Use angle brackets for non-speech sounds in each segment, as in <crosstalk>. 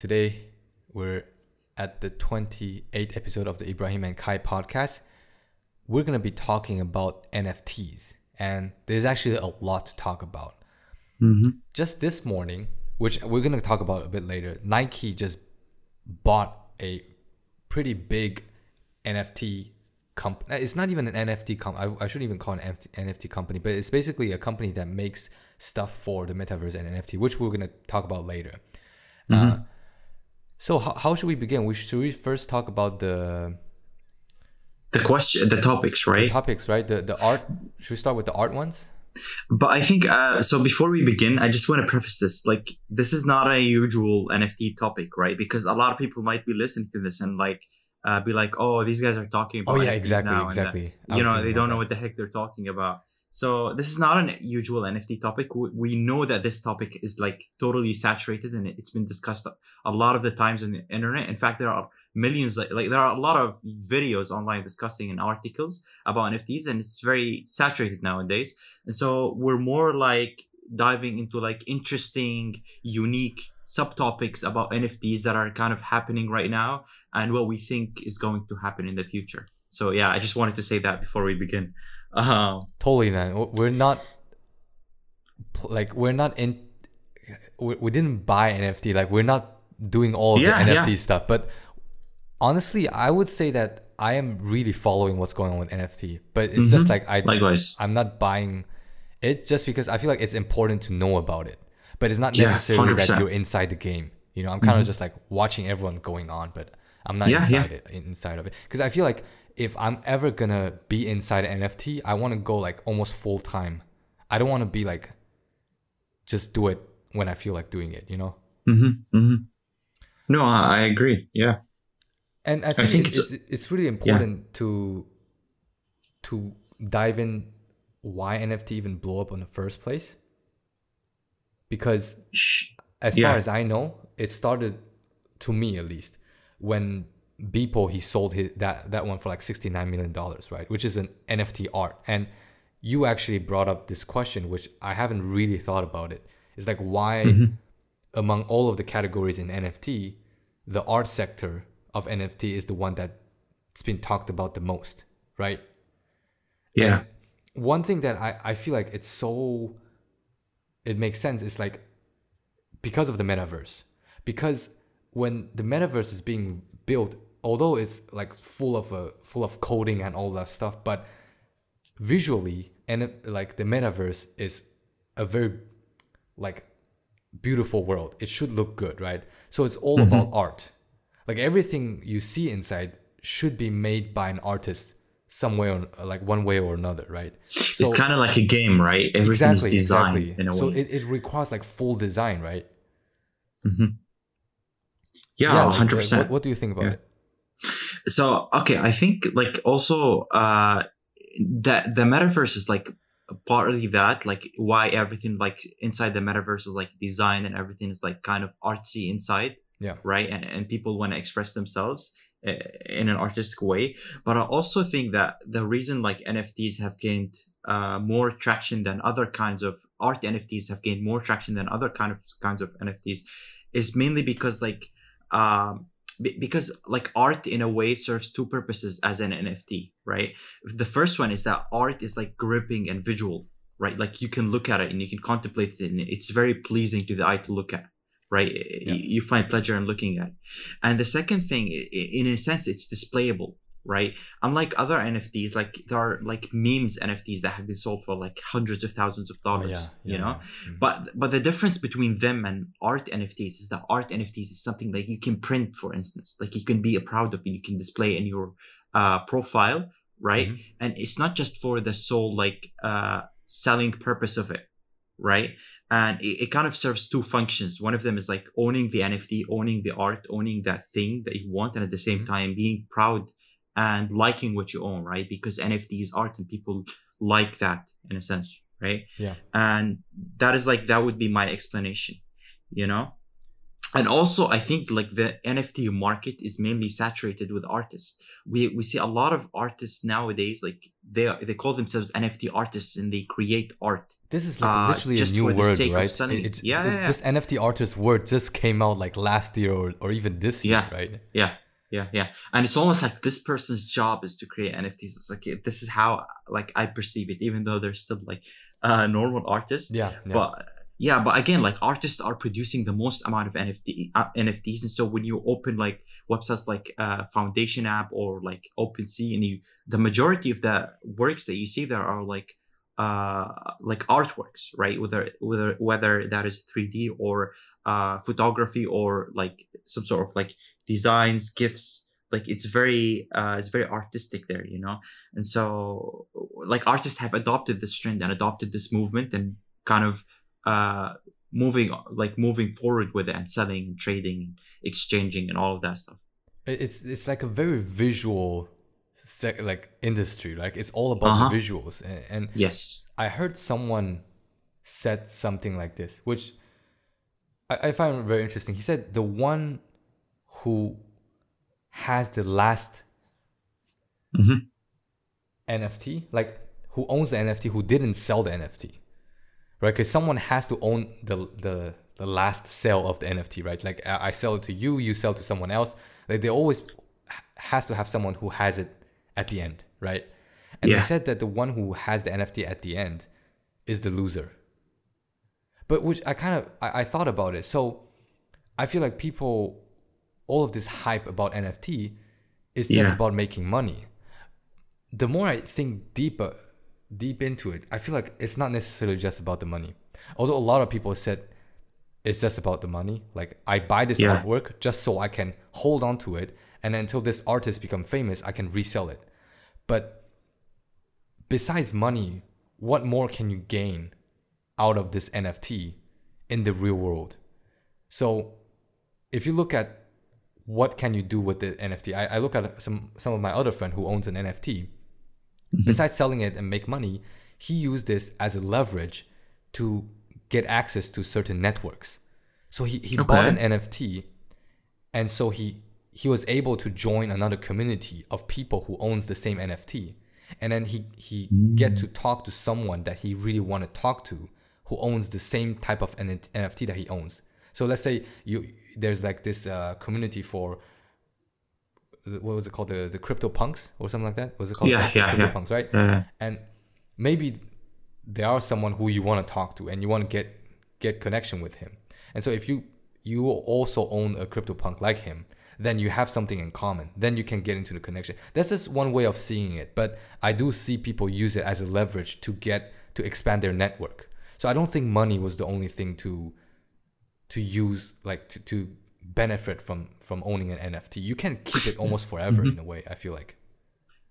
Today, we're at the 28th episode of the Ibrahim and Kai podcast. We're going to be talking about NFTs, and there's actually a lot to talk about. Mm-hmm. Just this morning, which we're going to talk about a bit later, Nike just bought a pretty big NFT company. It's not even an NFT company. I, I shouldn't even call it an NFT company, but it's basically a company that makes stuff for the metaverse and NFT, which we're going to talk about later. Mm-hmm. Uh, so how, how should we begin? We should we first talk about the, The question, the topics, right? the topics, right? The the art. Should we start with the art ones? But I think uh, so. Before we begin, I just want to preface this: like, this is not a usual NFT topic, right? Because a lot of people might be listening to this and like uh, be like, "Oh, these guys are talking about Oh yeah, NFTs exactly, now," and, uh, exactly. You know, they don't know what the heck they're talking about. So this is not an usual NFT topic. We, know that this topic is like totally saturated and it's been discussed a lot of the times on the internet. In fact, there are millions, like, like there are a lot of videos online discussing and articles about NFTs, and it's very saturated nowadays. And so we're more like diving into like interesting, unique subtopics about NFTs that are kind of happening right now and what we think is going to happen in the future. So yeah, I just wanted to say that before we begin. Um, Totally, man. We're not like we're not in. We, we didn't buy NFT. Like we're not doing all of Yeah, the yeah. NFT stuff. But honestly, I would say that I am really following what's going on with NFT. But it's just Mhm. like I likewise. I'm not buying it just because I feel like it's important to know about it. But it's not Yeah, necessarily that 100%. you're inside the game. You know, I'm kind of just like watching everyone going on, but I'm not Yeah, yeah. inside it inside of it. Because I feel like if I'm ever gonna be inside an NFT, I want to go like almost full time. I don't want to be like just do it when I feel like doing it. You know. Mm-hmm, mm-hmm. No, I, I agree. Yeah. And I think, think it's, it's- it's, really important to to dive in why NFT even blew up in the first place. Because Shh. as Yeah. far as I know, it started to me at least when Beeple he sold his that that one for like sixty nine million dollars, right? Which is an NFT art. And you actually brought up this question, which I haven't really thought about it. It's like why Mm-hmm. among all of the categories in NFT, the art sector of NFT is the one that's been talked about the most, right? Yeah. And one thing that I, I feel like it's so it makes sense is like because of the metaverse. Because when the metaverse is being built, although it's like full of a full of coding and all that stuff, but visually and like the metaverse is a very like beautiful world. It should look good, right? So it's all about art. Like everything you see inside should be made by an artist somewhere like one way or another, right? So it's kind of like a game, right? Everything's designed in a so way. it, it requires like full design, right? Mhm. Yeah, hundred like, percent. What, what do you think about Yeah. it? So okay i think like also uh that the metaverse is like partly that like why everything like inside the metaverse is like design and everything is like kind of artsy inside Yeah. right and, and people want to express themselves uh, in an artistic way but i also think that the reason like nfts have gained uh, more traction than other kinds of art nfts have gained more traction than other kind of kinds of nfts is mainly because like um because like art in a way serves two purposes as an nft right the first one is that art is like gripping and visual right like you can look at it and you can contemplate it and it's very pleasing to the eye to look at right Yeah. you, find pleasure in looking at it. and the second thing in a sense it's displayable right unlike other nfts like there are like memes nfts that have been sold for like hundreds of thousands of Oh, dollars yeah, you know yeah. Mhm. but but the difference between them and art NFTs is that art NFTs is something like you can print, for instance, like you can be a proud of it, you can display in your uh, profile, right? Mhm. And it's not just for the sole like uh, selling purpose of it, right? And it, it kind of serves two functions. One of them is like owning the NFT, owning the art, owning that thing that you want, and at the same Mhm. time being proud and liking what you own, right? Because NFT is art and people like that in a sense, right? Yeah. And that is like that would be my explanation, you know. and also i think like the nft market is mainly saturated with artists we we see a lot of artists nowadays like they are, they call themselves nft artists and they create art This is like Uh, literally a just new for the word, sake of right? selling- It- it- Yeah, yeah, yeah. This NFT artist word just came out like last year or, or even this year, Yeah. right? yeah yeah yeah and it's almost like this person's job is to create nfts it's like this is how like i perceive it even though they're still like uh normal artists Yeah. yeah. but yeah but again like artists are producing the most amount of nft uh, nfts and so when you open like websites like uh foundation app or like OpenSea and you the majority of the works that you see there are like uh like artworks right? Whether whether whether that is 3d or uh photography or like some sort of like designs gifts like it's very uh it's very artistic there you know? And so like artists have adopted this trend and adopted this movement and kind of uh moving like moving forward with it and selling trading exchanging and all of that stuff. It's it's like a very visual sec- like industry like it's all about Uh-huh. the visuals. And, and yes. I heard someone said something like this which I, I find very interesting. He said the one who has the last Mhm. nft like who owns the nft who didn't sell the nft right? Because someone has to own the the the last sale of the nft right? Like i I sell it to you you sell to someone else. Like they always has to have someone who has it at the end right and they said that the one who has the nft at the end is the loser but which i kind of I, I thought about it so i feel like people all of this hype about nft is just Yeah. about making money the more I think deeper deep into it, I feel like it's not necessarily just about the money. Although a lot of people said it's just about the money. Like I buy this Yeah. artwork just so I can hold on to it, and until this artist become famous, I can resell it. But besides money, what more can you gain out of this NFT in the real world? So if you look at what can you do with the NFT, I, I look at some some of my other friend who owns an NFT mm-hmm. besides selling it and make money, he used this as a leverage to get access to certain networks. So he, he bought an NFT and so he he was able to join another community of people who owns the same NFT. And then he he get to talk to someone that he really want to talk to who owns the same type of NFT that he owns. So let's say you there's like this uh, community for what was it called the the crypto punks or something like that was it called Yeah, Crypto yeah, yeah. punks right and maybe there are someone who you want to talk to and you want to get get connection with him and so if you you also own a crypto punk like him then you have something in common. Then you can get into the connection. That's just one way of seeing it but i do see people use it as a leverage to get to expand their network. So i don't think money was the only thing to to use like to, to benefit from from owning an nft you can keep it almost <laughs> mm-hmm. forever in a way i feel like.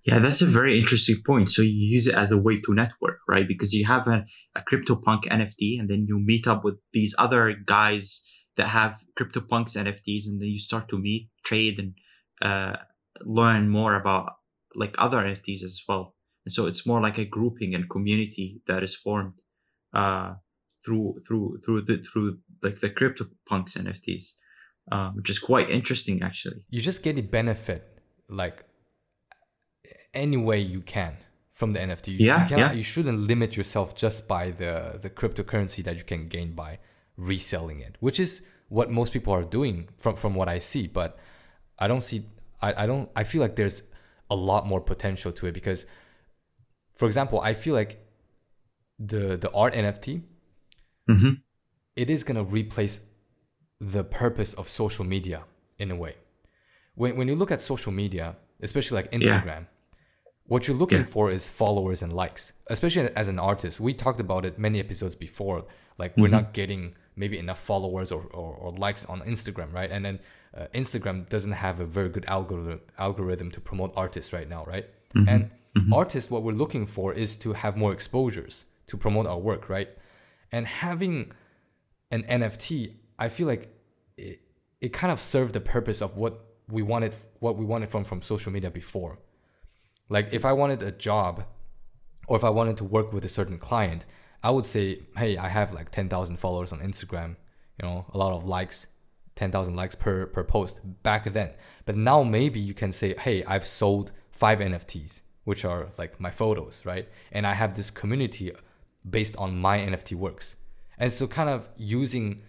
Yeah, that's a very interesting point. So you use it as a way to network, right? Because you have a, a CryptoPunk NFT and then you meet up with these other guys that have CryptoPunks NFTs and then you start to meet, trade, and uh, learn more about like other NFTs as well. And so it's more like a grouping and community that is formed uh, through through through the through like the CryptoPunks NFTs, uh, which is quite interesting actually. you just get the benefit like any way you can from the NFT. You, Yeah, you, cannot, yeah. you shouldn't limit yourself just by the the cryptocurrency that you can gain by reselling it, which is what most people are doing from from what I see. But I don't see. I, I don't. I feel like there's a lot more potential to it because, for example, I feel like the the art NFT Mm-hmm. it is gonna replace the purpose of social media in a way. When when you look at social media, especially like Instagram, what you're looking Yeah. for is followers and likes. Especially as an artist, we talked about it many episodes before. Like we're not getting maybe enough followers or, or, or likes on Instagram, right? And then uh, Instagram doesn't have a very good algorithm algorithm to promote artists right now, right? And artists, what we're looking for is to have more exposures to promote our work, right? And having an NFT, I feel like it, it kind of served the purpose of what we wanted what we wanted from from social media before. Like if I wanted a job or if I wanted to work with a certain client, I would say, "Hey, I have like 10,000 followers on Instagram, you know, a lot of likes. 10,000 likes per per post back then. But now maybe you can say, "Hey, I've sold 5 NFTs, which are like my photos, right? And I have this community based on my NFT works." And so kind of using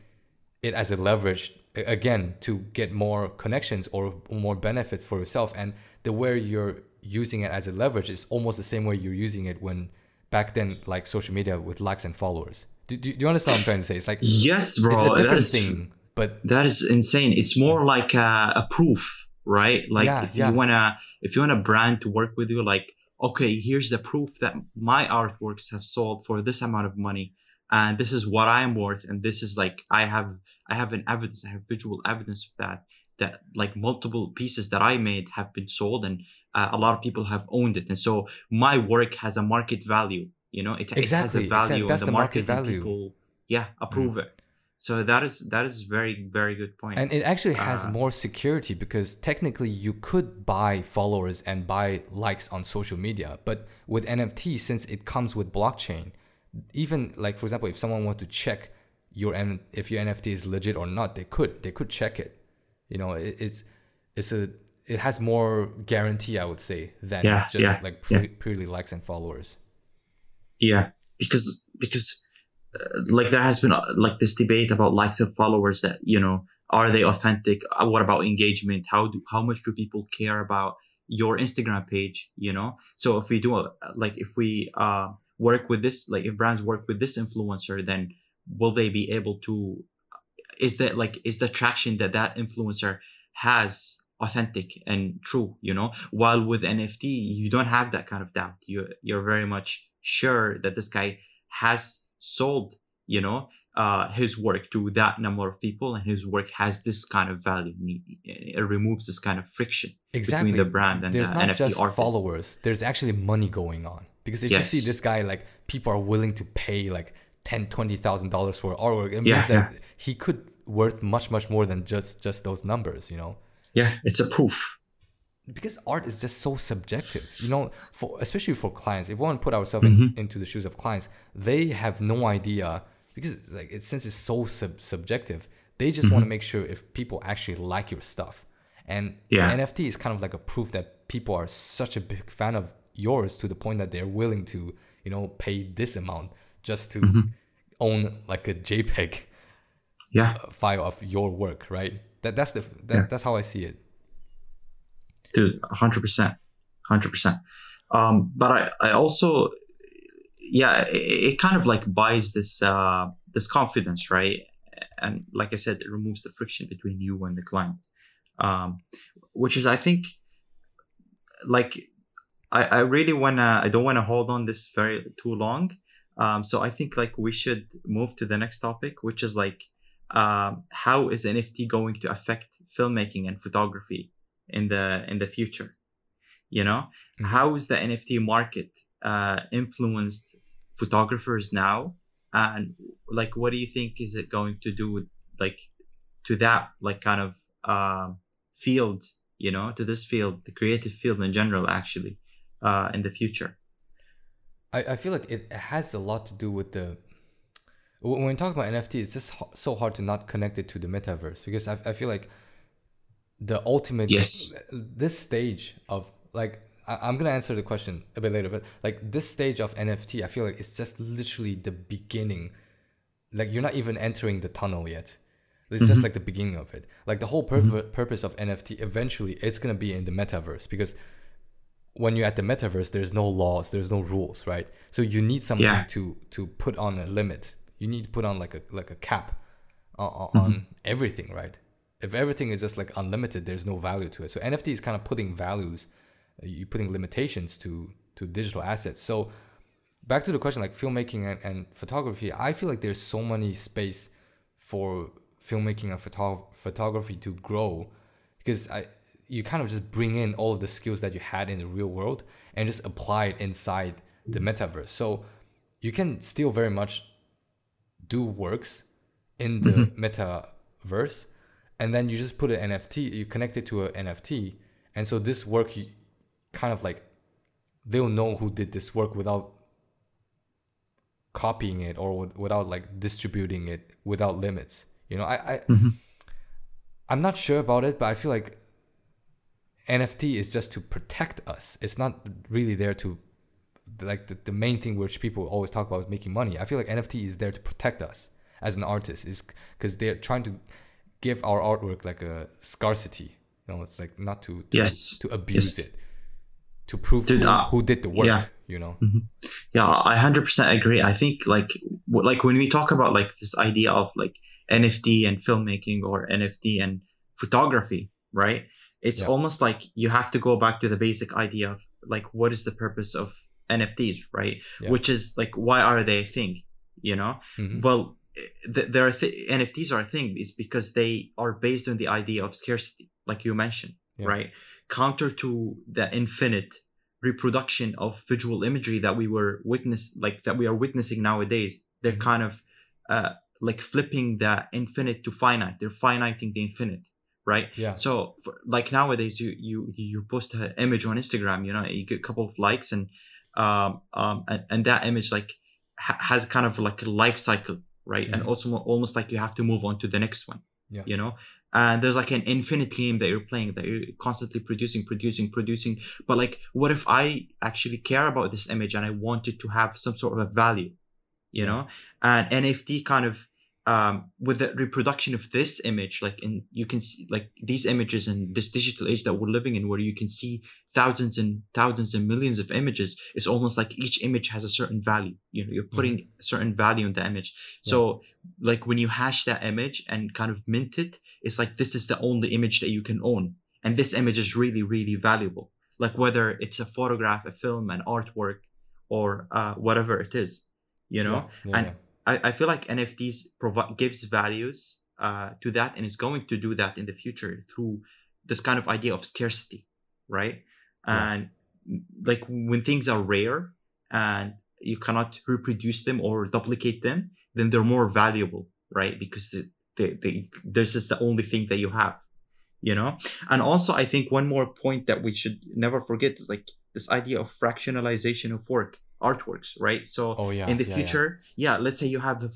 it as a leverage again to get more connections or more benefits for yourself and the way you're using it as a leverage is almost the same way you're using it when back then like social media with likes and followers. Do, do, do you understand what i'm trying to say? It's like yes bro it's a different is, thing but that is insane. It's more like a, a proof right? Like Yeah, if yeah. you wanna if you want a brand to work with you like okay here's the proof that my artworks have sold for this amount of money and this is what i'm worth and this is like i have i have an evidence i have visual evidence of that that like multiple pieces that i made have been sold and uh, a lot of people have owned it. And so my work has a market value you know? It, it has Exactly, a exactly. value That's in the the market market, value. people yeah approve it. So that is that is very very good point. And it actually has Uh, more security because technically you could buy followers and buy likes on social media but with nft since it comes with blockchain even like for example if someone want to check your N- if your nft is legit or not they could they could check it you know it, it's it's a it has more guarantee i would say than Yeah, just yeah, like yeah. purely, likes and followers Yeah, because because uh, like there has been uh, like this debate about likes and followers that you know are they authentic? Uh, what about engagement? How do how much do people care about your Instagram page? You know, so if we do like if we uh work with this like if brands work with this influencer, then will they be able to? Is that like is the traction that that influencer has authentic and true? You know, while with NFT you don't have that kind of doubt. You you're very much sure that this guy has sold you know uh, his work to that number of people and his work has this kind of value it removes this kind of friction exactly between the brand and there's the not nft just artist followers there's actually money going on because if Yes. you see this guy like people are willing to pay like 10 20000 dollars for artwork. It Yeah, means that he could worth much much more than just just those numbers you know? Yeah it's a proof. Because art is just so subjective you know for especially for clients. If we want to put ourselves Mm-hmm. in, into the shoes of clients they have no idea because like it, since it's so sub- subjective they just Mm-hmm. want to make sure if people actually like your stuff. And Yeah. nft is kind of like a proof that people are such a big fan of yours to the point that they're willing to you know pay this amount just to Mm-hmm. own like a jpeg yeah. file of your work right? That that's the that, that's how i see it. Dude 100% 100% um but i i also yeah it, it kind of like buys this uh this confidence right? And like i said it removes the friction between you and the client. Um which is i think like i i really wanna i don't want to hold on this very too long um so i think like we should move to the next topic which is like um how is nft going to affect filmmaking and photography in the in the future? You know? Mhm. how is the nft market uh influenced photographers now? And like what do you think is it going to do with like to that like kind of um field you know to this field the creative field in general actually uh in the future I, I feel like it has a lot to do with the when we talk about NFT, it's just so hard to not connect it to the metaverse because I, I feel like the ultimate Yes. this stage of like I, I'm gonna answer the question a bit later, but like this stage of NFT, I feel like it's just literally the beginning. Like you're not even entering the tunnel yet. It's just mm-hmm. like the beginning of it. Like the whole pur- mm-hmm. purpose of NFT, eventually, it's gonna be in the metaverse because when you're at the metaverse, there's no laws, there's no rules, right? So you need something Yeah. to to put on a limit. You need to put on like a like a cap on, on Mm-hmm. everything, right? If everything is just like unlimited, there's no value to it. So NFT is kind of putting values, uh, you putting limitations to to digital assets. So back to the question, like filmmaking and, and photography, I feel like there's so many space for filmmaking and photo- photography to grow because I you kind of just bring in all of the skills that you had in the real world and just apply it inside the metaverse. So you can still very much do works in the mm-hmm. metaverse and then you just put an NFT, you connect it to an NFT, and so this work you kind of like they'll know who did this work without copying it or with, without like distributing it without limits. You know, I I, mm-hmm. I'm not sure about it, but I feel like NFT is just to protect us. It's not really there to like the, the main thing which people always talk about is making money. I feel like NFT is there to protect us as an artist is because they're trying to give our artwork like a scarcity. You know, it's like not to, to Yes. to abuse Yes. it. To prove Dude, who, uh, who did the work, yeah. you know. Yeah, I hundred percent agree. I think like w- like when we talk about like this idea of like NFT and filmmaking or NFT and photography, right? It's Yeah. almost like you have to go back to the basic idea of like what is the purpose of NFTs, right? Yeah. Which is like why are they a thing? You know? Mhm. Well, th- there are th- NFTs are a thing is because they are based on the idea of scarcity, like you mentioned, Yeah. right? Counter to the infinite reproduction of visual imagery that we were witness, like that we are witnessing nowadays. They're Mhm. kind of uh, like flipping the infinite to finite. They're finiting the infinite, right? Yeah. So, for, like nowadays, you you you post an image on Instagram, you know, you get a couple of likes, and um um and, and that image like ha- has kind of like a life cycle, right? And Mhm. also almost like you have to move on to the next one, Yeah. you know. And there's like an infinite game that you're playing that you're constantly producing, producing, producing. But like, what if I actually care about this image and I want it to have some sort of a value, you Yeah. know? And NFT kind of um, with the reproduction of this image, like in you can see like these images in this digital age that we're living in, where you can see thousands and thousands and millions of images. It's almost like each image has a certain value. You know, you're putting a certain value in the image. So, like when you hash that image and kind of mint it, it's like this is the only image that you can own, and this image is really, really valuable. Like whether it's a photograph, a film, an artwork, or uh, whatever it is, you know. Yeah, yeah, and yeah. I, I feel like NFTs provide gives values uh, to that, and is going to do that in the future through this kind of idea of scarcity, right? Yeah. And mm, like when things are rare and you cannot reproduce them or duplicate them, then they're more valuable, right? Because the, they, they, this is the only thing that you have, you know. And also, I think one more point that we should never forget is like this idea of fractionalization of work, artworks, right? So Oh yeah. in the yeah, yeah. future yeah. let's say you have a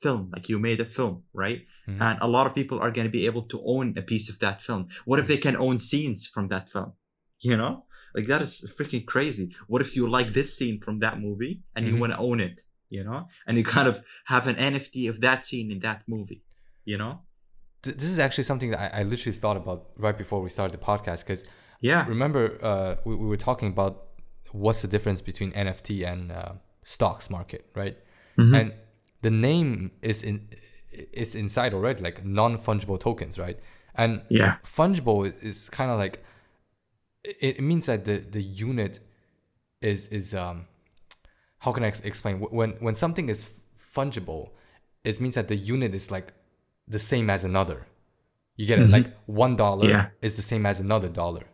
film like you made a film right Mhm. and a lot of people are going to be able to own a piece of that film what if they can own scenes from that film you know like that is freaking crazy what if you like this scene from that movie and you Mhm. want to own it you know and you kind of have an nft of that scene in that movie you know this is actually something that I, I literally thought about right before we started the podcast because yeah remember uh, we, we were talking about what's the difference between NFT and uh, stocks market, right? Mhm. And the name is in is inside already, like non fungible tokens, right? And yeah fungible is, kind of like it, means that the the unit is is um how can I explain when when something is fungible it means that the unit is like the same as another you get it Mhm. like one dollar Yeah. is the same as another dollar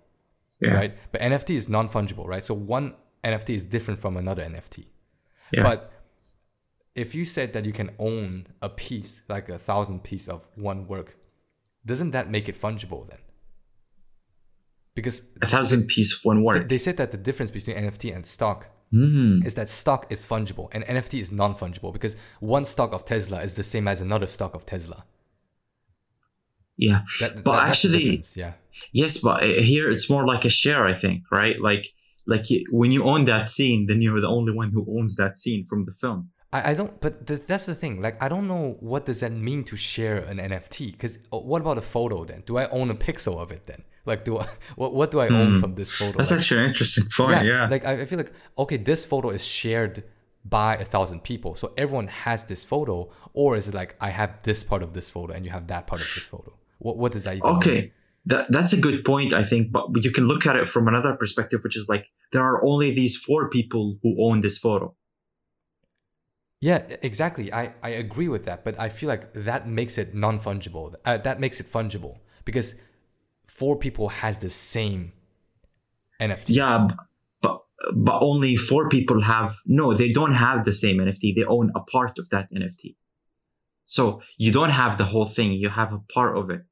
yeah right but NFT is non fungible right so one NFT is different from another NFT yeah but if you said that you can own a piece like a thousand piece of one work doesn't that make it fungible then because a thousand piece of one work. they said that the difference between NFT and stock mm. is that stock is fungible and NFT is non-fungible because one stock of Tesla is the same as another stock of Tesla. Yeah That, But that- actually- yeah, Yes, but uh, here it's more like a share, I think, right? Like, like when you own that scene, then you're the only one who owns that scene from the film. I, I don't. But th- that's the thing. Like, I don't know what does that mean to share an NFT. Because what about a photo then? Do I own a pixel of it then? Like, do I? <laughs> What what do I own Hmm. from this photo? That's Like, actually an interesting point. Yeah, Like I I feel like okay, this photo is shared by a thousand people, so everyone has this photo, or is it like I have this part of this photo and you have that part of this photo? What what does that even mean? okay, that that's a good point, I think. But you can look at it from another perspective, which is like there are only these four people who own this photo. Yeah, exactly. I, I agree with that, but I feel like that makes it non fungible. Uh, that makes it fungible because four people has the same NFT. Yeah, but but only four people have. No, they don't have the same NFT. They own a part of that NFT. So you don't have the whole thing. You have a part of it.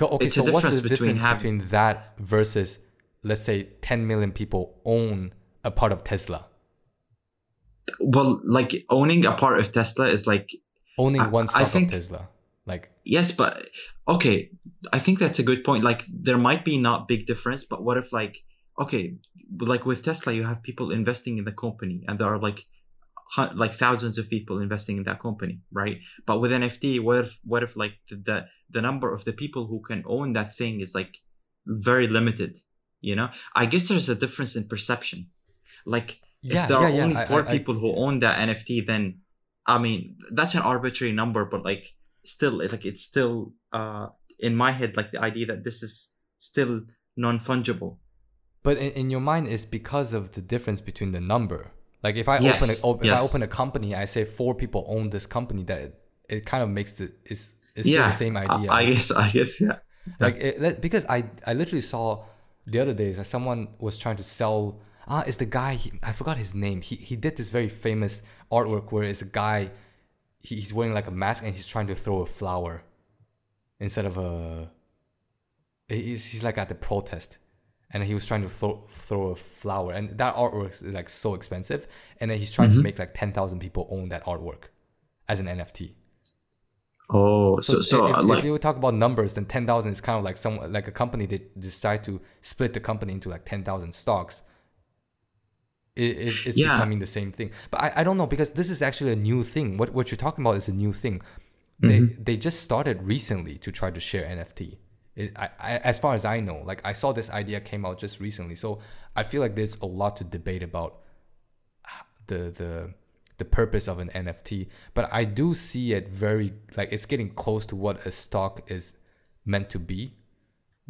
Okay, It's a so what's the difference between difference hav- between that versus, let's say, 10 million people own a part of Tesla? well like owning a part of tesla is like Owning I- one I stock think- of Tesla. Like Yes, but okay, I think that's a good point. Like there might be not big difference, but what if like okay, like with Tesla, you have people investing in the company, and there are like like thousands of people investing in that company, right? But with NFT, what if what if like the the, number of the people who can own that thing is like very limited? You know, I guess there's a difference in perception. Like yeah, if there yeah, are yeah. only I- four I- I- people who own that NFT, then I mean that's an arbitrary number, but like still, like it's still uh in my head like the idea that this is still non fungible. But in, in your mind, it's because of the difference between the number. Like if I Yes, open a, op- if I open a company, I say four people own this company. That it, it kind of makes it it's it's yeah, the same idea. I, guess. I guess. Yeah. like it, because I I literally saw the other days that someone was trying to sell. Ah, it's the guy. He, I forgot his name. He he did this very famous artwork where it's a guy. he- He's wearing like a mask and he's trying to throw a flower instead of a. He's, he's like at the protest, and he was trying to throw throw a flower, and that artwork is like so expensive, and then he's trying to Mhm. make like ten thousand people own that artwork as an NFT. Oh, so so, if, uh, if you talk about numbers, then ten thousand is kind of like some like a company that decide to split the company into like ten thousand stocks. It, it, it's Yeah. becoming the same thing, but I, I don't know because this is actually a new thing. What what you're talking about is a new thing. They Mm-hmm. they just started recently to try to share NFT. It, I, I, as far as I know, like I saw this idea came out just recently, so I feel like there's a lot to debate about the the the purpose of an NFT, but I do see it very like it's getting close to what a stock is meant to be.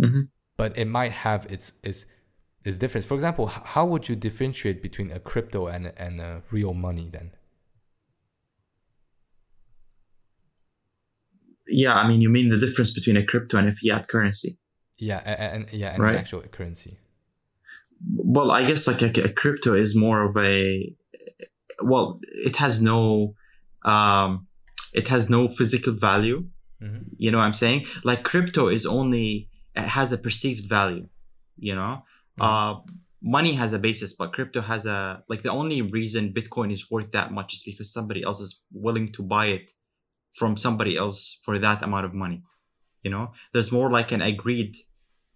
Mhm. But it might have its its its difference. For example, how would you differentiate between a crypto and and a real money then? Yeah, I mean, you mean the difference between a crypto and a fiat currency? Yeah, and, yeah, and Right. an actual currency. Well, I guess like a, a crypto is more of a well, it has no um, it has no physical value. Mhm. You know what I'm saying? Like crypto is only it has a perceived value. You know, Mhm. uh, money has a basis, but crypto has a like the only reason Bitcoin is worth that much is because somebody else is willing to buy it from somebody else for that amount of money. You know, there's more like an agreed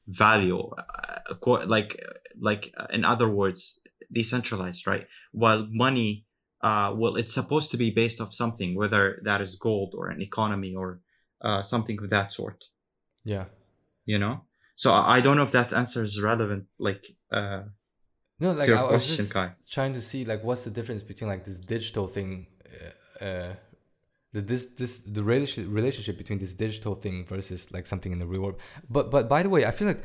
value, uh, like like uh, in other words, decentralized, right? While money, uh, well, it's supposed to be based off something, whether that is gold or an economy or uh, something of that sort. Yeah. You know, so I don't know if that answer is relevant. Like, uh, No, like I was question, just Kai. trying to see like what's the difference between like this digital thing, uh, uh the this this the relationship relationship between this digital thing versus like something in the real world. But but by the way, I feel like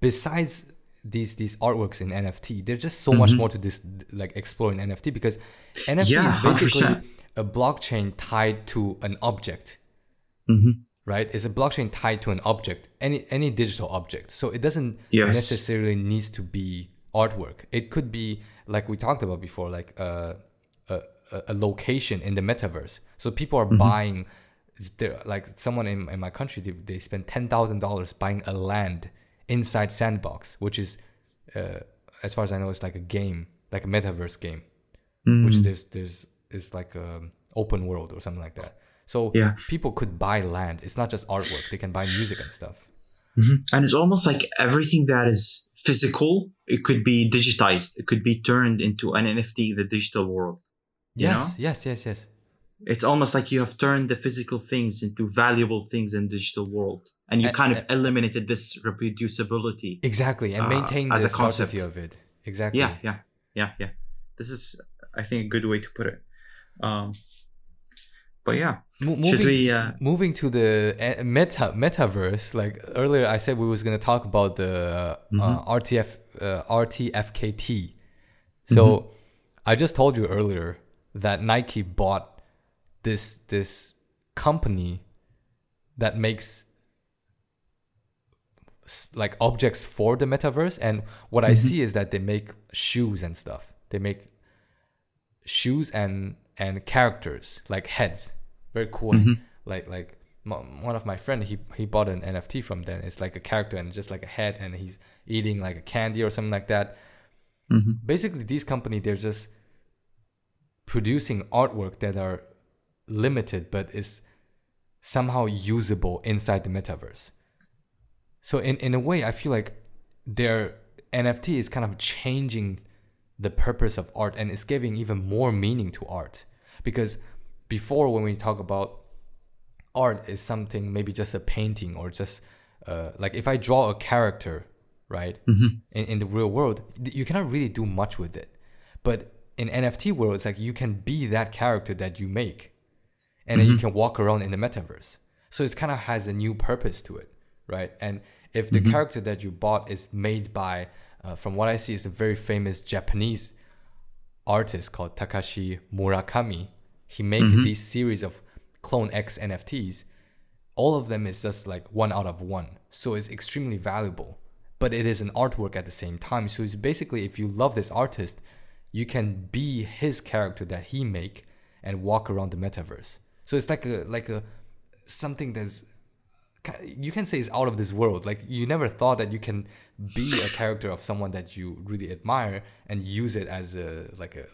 besides these these artworks in NFT, there's just so much Mhm. more to this like explore in NFT because NFT Yeah, is basically 100%. a blockchain tied to an object mhm. right? It's a blockchain tied to an object, any any digital object. So it doesn't Yes. necessarily needs to be artwork. It could be like we talked about before, like uh, a a, location in the metaverse. So people are buying. it's- they're- Like someone in, in my country, they, they spend ten thousand dollars buying a land inside Sandbox, which is, uh, as far as I know, it's like a game, like a metaverse game which Mm. there's there's is like a open world or something like that. So Yeah. people could buy land. It's not just artwork. They can buy music and stuff. Mhm. And it's almost like everything that is physical, it could be digitized. It could be turned into an NFT in the digital world. Yes, know? yes, yes, yes. It's almost like you have turned the physical things into valuable things in digital world. And you A- kind of a- eliminated this reproducibility. Exactly, and Uh, maintain as a concept. of it. Exactly. Yeah, yeah, yeah, yeah. This is, I think, a good way to put it. Um, but yeah, Mo- moving, we? Uh, moving to the uh, meta metaverse? Like earlier, I said we was gonna talk about the uh, Mhm. RTF uh, RTFKT. So Mm-hmm. I just told you earlier that Nike bought this this company that makes like objects for the metaverse and what i Mhm. see is that they make shoes and stuff they make shoes and and characters like heads very cool Mhm. like like m- one of my friend he he bought an nft from them it's like a character and just like a head and he's eating like a candy or something like that mhm. basically these company they're just producing artwork that are limited but is somehow usable inside the metaverse. So in, in a way, I feel like their NFT is kind of changing the purpose of art and it's giving even more meaning to art. Because before when we talk about art is something maybe just a painting or just uh, like if I draw a character, right, Mhm. in, in the real world, you cannot really do much with it. But in NFT world, it's like you can be that character that you make, and then you mm-hmm. can walk around in the metaverse. So it kind of has a new purpose to it, right? And if the mm-hmm. character that you bought is made by, uh, from what I see, is a very famous Japanese artist called Takashi Murakami. He made mm-hmm. these series of Clone X NFTs. All of them is just like one out of one. So it's extremely valuable. But it is an artwork at the same time. So it's basically if you love this artist, you can be his character that he make and walk around the metaverse. So it's like a like a something that's you can say is out of this world. Like you never thought that you can be a character of someone that you really admire and use it as a like a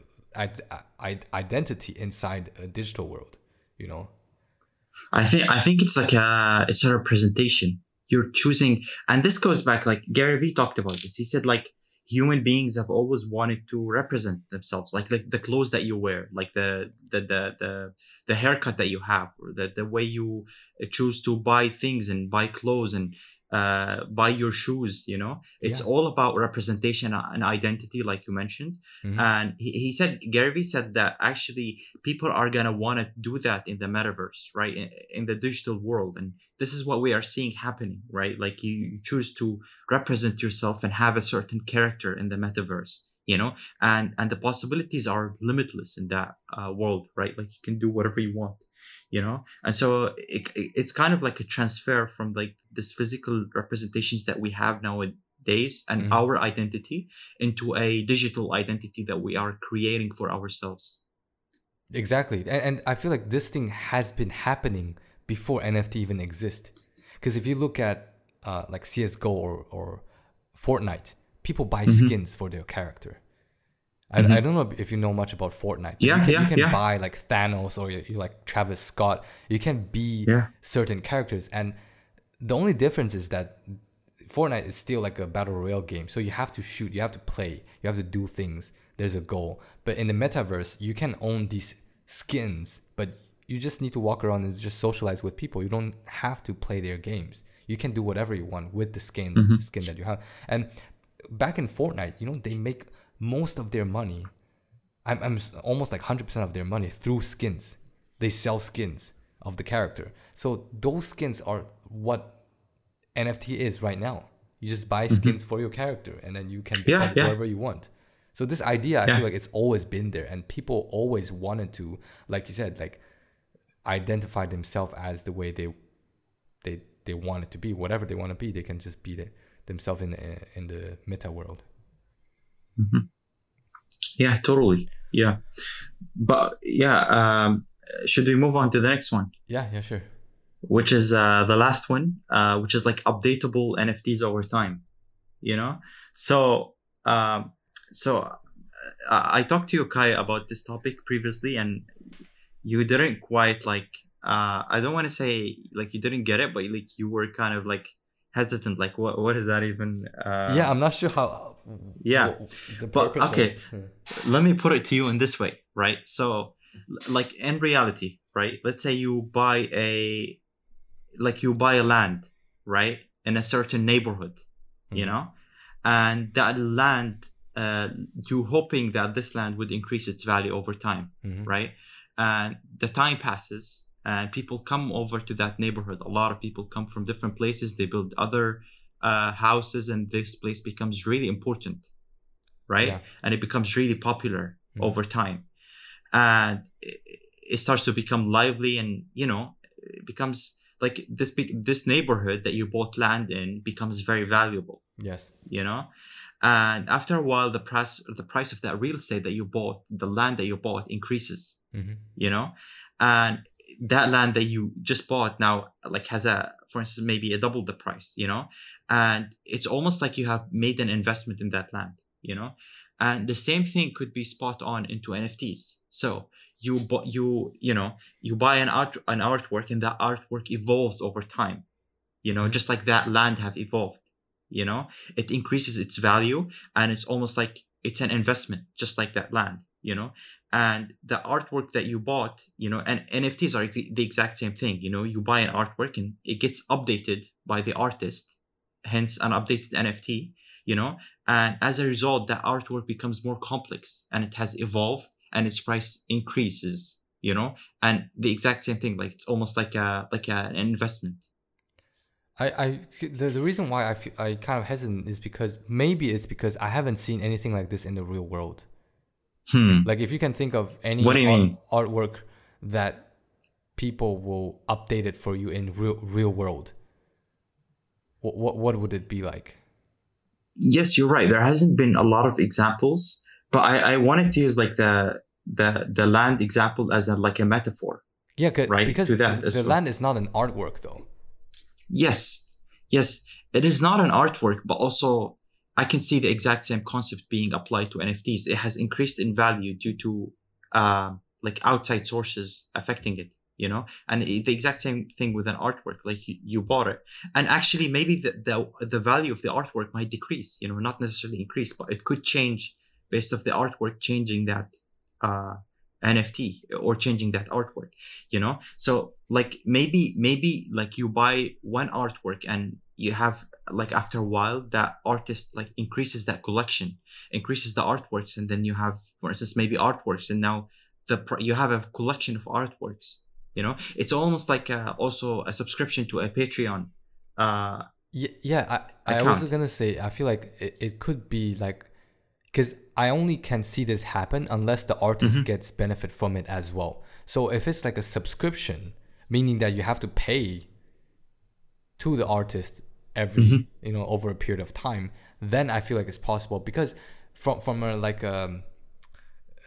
identity inside a digital world. You know? I think I think it's like a it's a representation. You're choosing, and this goes back like Gary Vee talked about this. He said like human beings have always wanted to represent themselves, like the, the clothes that you wear, like the the the the, the haircut that you have, or the the way you uh, choose to buy things and buy clothes and uh, buy your shoes. You know, it's Yeah. all about representation and identity, like you mentioned. Mhm. And he, he said, Gary Vee said that actually people are going to want to do that in the metaverse, right? In, in the digital world. And this is what we are seeing happening, right? Like you, you choose to represent yourself and have a certain character in the metaverse, you know, and, and the possibilities are limitless in that uh, world, right? Like you can do whatever you want, you know? And so it, it- it's kind of like a transfer from like this physical representations that we have nowadays and Mhm. our identity into a digital identity that we are creating for ourselves. Exactly. And, and I feel like this thing has been happening before NFT even exist. Because if you look at uh, like CSGO or, or Fortnite, people buy Mhm. skins for their character. I, Mhm. I don't know if you know much about Fortnite. Yeah, you can, yeah, you can yeah. buy like Thanos or you, you like Travis Scott. You can be Yeah. certain characters. And the only difference is that Fortnite is still like a battle royale game. So you have to shoot, you have to play, you have to do things. There's a goal. But in the metaverse, you can own these skins, but you just need to walk around and just socialize with people. You don't have to play their games. You can do whatever you want with the skin, Mm-hmm. the skin that you have. And back in Fortnite, you know, they make most of their money. I'm, I'm almost like 100% of their money through skins. They sell skins of the character. So those skins are what NFT is right now. You just buy skins for your character and then you can Mm-hmm. Yeah, become yeah. whoever you want. So this idea, I Yeah. feel like it's always been there and people always wanted to, like you said, like identify themselves as the way they they they want it to be. Whatever they want to be, they can just be the, themselves in the in the meta world. Yeah, totally. Yeah. But yeah, um, should we move on to the next one? Yeah, yeah, sure. which is uh, the last one, uh, which is like updatable NFTs over time. You know, so um, so uh, I I talked to you Kai about this topic previously, and you didn't quite like. Uh, I don't want to say like you didn't get it, but like you were kind of like hesitant. Like, what what is that even? Uh, yeah, I'm not sure how. Yeah, but, purpose of- okay. let me put it to you in this way, right? So, like in reality, right? Let's say you buy a, like you buy a land, right, in a certain neighborhood, you Mhm. know, and that land, uh, you hoping that this land would increase its value over time, Mhm. right? And the time passes, and people come over to that neighborhood. A lot of people come from different places. They build other uh, houses, and this place becomes really important, right? Yeah. and it becomes really popular Mm. over time and it, it starts to become lively and you know it becomes like this big this neighborhood that you bought land in becomes very valuable Yes. you know and after a while the price the price of that real estate that you bought the land that you bought increases hmm you know and that land that you just bought now like has a for instance maybe a double the price you know? And it's almost like you have made an investment in that land you know? And the same thing could be spot on into nfts so you you you know you buy an art an artwork and that artwork evolves over time you know just like that land have evolved you know? It increases its value and it's almost like it's an investment just like that land you know and the artwork that you bought you know and nfts are the exact same thing you know you buy an artwork and it gets updated by the artist hence an updated nft you know and as a result that artwork becomes more complex and it has evolved and its price increases you know and the exact same thing like it's almost like a like a, an investment I, I the, the reason why I feel, I kind of hesitant is because maybe it's because I haven't seen anything like this in the real world. Hmm. Like if you can think of any What do you art- mean? artwork that people will update it for you in real real world, what what, what would it be like? yes you're right. There hasn't been a lot of examples but i i wanted to use like the the the land example as a like a metaphor. Yeah, Right, because to that the, the land is not an artwork though. yes. Yes. It is not an artwork but also i can see the exact same concept being applied to nfts it has increased in value due to uh, like outside sources affecting it you know? And the exact same thing with an artwork like you, you bought it. And actually maybe the, the the value of the artwork might decrease you know not necessarily increase but it could change based off the artwork changing that uh nft or changing that artwork you know? So like maybe maybe like you buy one artwork and you have like after a while that artist like increases that collection increases the artworks and then you have for instance maybe artworks and now the you have a collection of artworks you know it's almost like uh also a subscription to a patreon uh Yeah, yeah. I, I was gonna say I feel like it, it could be like, because I only can see this happen unless the artist Mm-hmm. gets benefit from it as well. So if it's like a subscription, meaning that you have to pay to the artist every Mm-hmm. you know over a period of time, then I feel like it's possible because from from a like um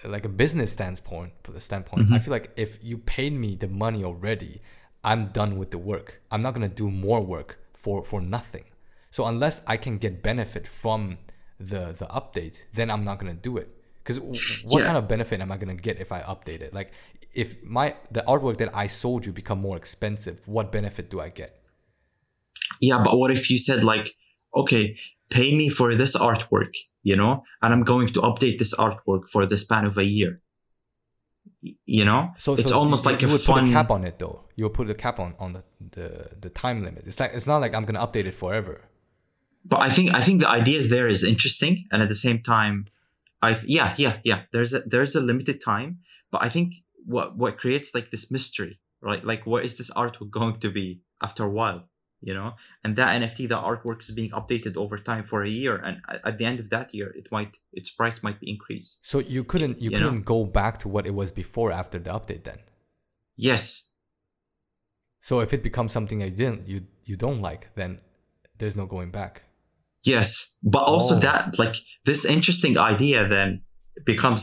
like a business standpoint standpoint Mm-hmm. i feel like if you paid me the money already i'm done with the work i'm not going to do more work for for nothing so unless i can get benefit from the the update then i'm not going to do it because what Yeah. kind of benefit am i going to get if i update it like if my the artwork that i sold you become more expensive what benefit do i get yeah but what if you said like okay pay me for this artwork you know and i'm going to update this artwork for the span of a year. You know? So it's so almost you, like you a would fun put a cap on it though. You would put a cap on on the the, the time limit. It's like it's not like i'm going to update it forever. But i think i think the ideas there is interesting and at the same time i th- yeah yeah yeah there's a there's a limited time but i think what what creates like this mystery right? Like what is this artwork <laughs> going to be after a while you know and that nft the artwork is being updated over time for a year and at the end of that year it might its price might be increased So you couldn't you, you couldn't go back to what it was before after the update then. yes So if it becomes something that you didn't you you don't like, then there's no going back. Yes, but also Oh. that like this interesting idea then becomes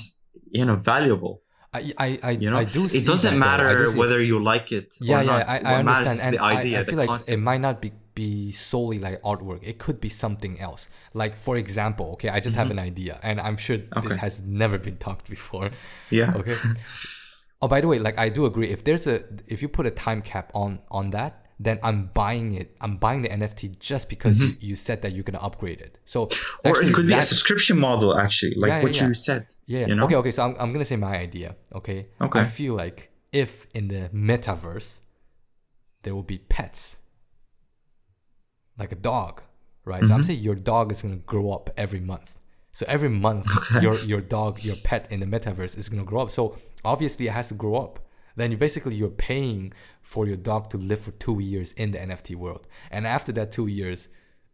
you know valuable. I I I, You know, I do. it doesn't do matter whether you like it. Yeah, or yeah, not. I, I understand, and the I- idea, I, the feel like concept. it might not be be solely like artwork. It could be something else. Like for example, okay, I just have an idea, and I'm sure this Mm-hmm. Has never been talked before. yeah, okay oh by the way like i do agree if there's a if you put a time cap on on that then i'm buying it i'm buying the nft just because you, you said that you're gonna upgrade it so Mm-hmm. or actually it could be a subscription model actually, like Yeah, what yeah. you said. yeah you know? okay okay so I'm, I'm gonna say my idea okay Okay. i feel like if in the metaverse there will be pets like a dog right so i'm Mm-hmm. saying your dog is gonna grow up every month so every month Okay. your your dog your pet in the metaverse is gonna grow up so obviously it has to grow up then you basically you're paying for your dog to live for two years in the nft world. And after that two years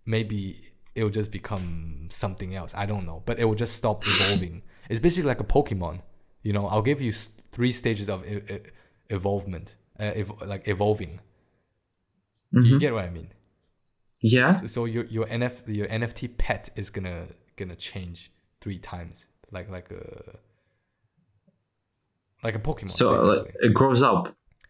maybe it'll just become something else. I don't know. But it will just stop <coughs> evolving. It's basically like a pokemon. You know i'll give you three stages of e- e- evolvement uh, ev- like evolving. You get what i mean? Yeah, so, so your your NF your NFT pet is gonna gonna change three times, like like a like a Pokemon. so like, it grows up.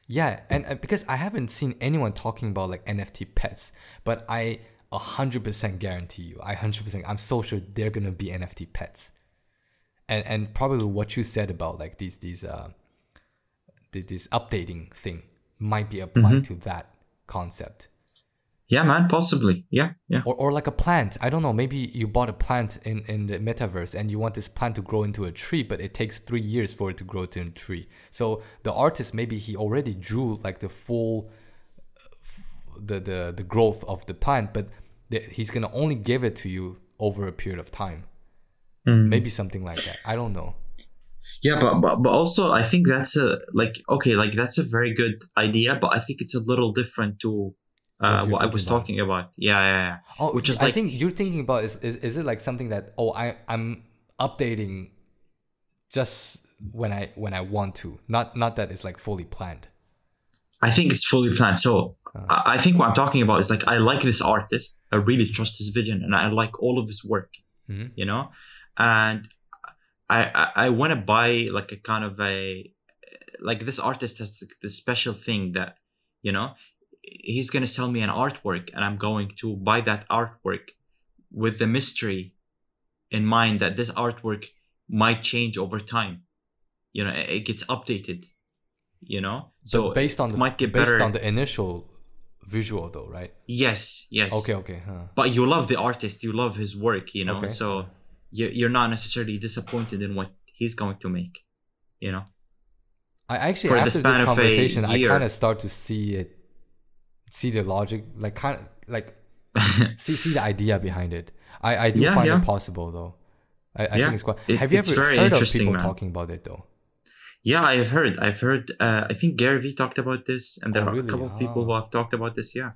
yeah, and uh, because I haven't seen anyone talking about like NFT pets, but I a hundred percent guarantee you, I hundred percent, I'm so sure they're gonna be NFT pets, and and probably what you said about like these these uh th- this updating thing might be applied Mm-hmm. to that concept. Yeah, man, possibly. Yeah, yeah. Or, or like a plant. I don't know. Maybe you bought a plant in, in the metaverse and you want this plant to grow into a tree, but it takes three years for it to grow to a tree. So the artist maybe he already drew like the full uh, f- the the, the growth of the plant, but the, he's gonna only give it to you over a period of time. Mm. Maybe something like that. I don't know. Yeah, but, but but also I think that's a like okay, like that's a very good idea, but I think it's a little different to uh, what I was about. talking about. Yeah, yeah, yeah. Oh, Which is I like- think you're thinking about is, is is it like something that oh I I'm updating just when I when I want to, not not that it's like fully planned. I think it's fully planned. So I I think what I'm talking about is like I like this artist. I really trust his vision, and I like all of his work. Mhm. You know, and I I, I want to buy like a kind of a like this artist has this special thing that you know he's gonna sell me an artwork, and I'm going to buy that artwork with the mystery in mind that this artwork might change over time. You know, it gets updated. You know, so But based on the might get based better. on the initial visual though, right? Yes, yes. Okay, okay. Huh. But you love the artist, you love his work, you know. Okay. So you, you're not necessarily disappointed in what he's going to make, you know. I actually For after this span of a conversation, I kind of start to see it, see the logic, like kind of like <laughs> see see the idea behind it. I I do Yeah, find yeah. it possible though. I, I Yeah. think it's quite. Have you it's ever very heard of interesting, people man. talking about it though? yeah, I've heard. I've heard. Uh, I think Gary Vee talked about this, and there Oh, are really? a couple of people who Ah. have talked about this. Yeah.